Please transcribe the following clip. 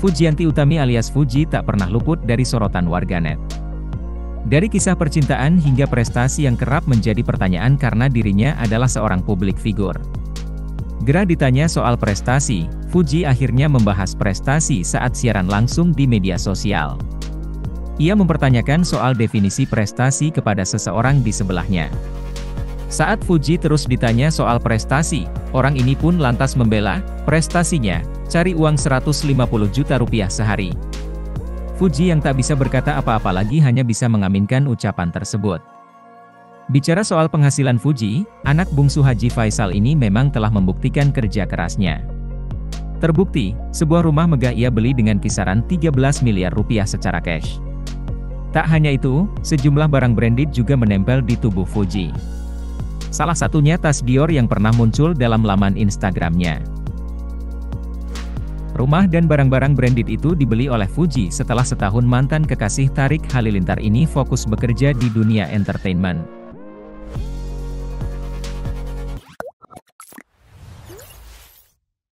Fujianti Utami alias Fuji tak pernah luput dari sorotan warganet. Dari kisah percintaan hingga prestasi yang kerap menjadi pertanyaan karena dirinya adalah seorang publik figur. Gerah ditanya soal prestasi, Fuji akhirnya membahas prestasi saat siaran langsung di media sosial. Ia mempertanyakan soal definisi prestasi kepada seseorang di sebelahnya. Saat Fuji terus ditanya soal prestasi, orang ini pun lantas membela, prestasinya, cari uang 150 juta rupiah sehari. Fuji yang tak bisa berkata apa-apa lagi hanya bisa mengaminkan ucapan tersebut. Bicara soal penghasilan Fuji, anak bungsu Haji Faisal ini memang telah membuktikan kerja kerasnya. Terbukti, sebuah rumah megah ia beli dengan kisaran 13 miliar rupiah secara cash. Tak hanya itu, sejumlah barang branded juga menempel di tubuh Fuji. Salah satunya tas Dior yang pernah muncul dalam laman Instagramnya. Rumah dan barang-barang branded itu dibeli oleh Fuji setelah setahun mantan kekasih Tarik Halilintar ini fokus bekerja di dunia entertainment.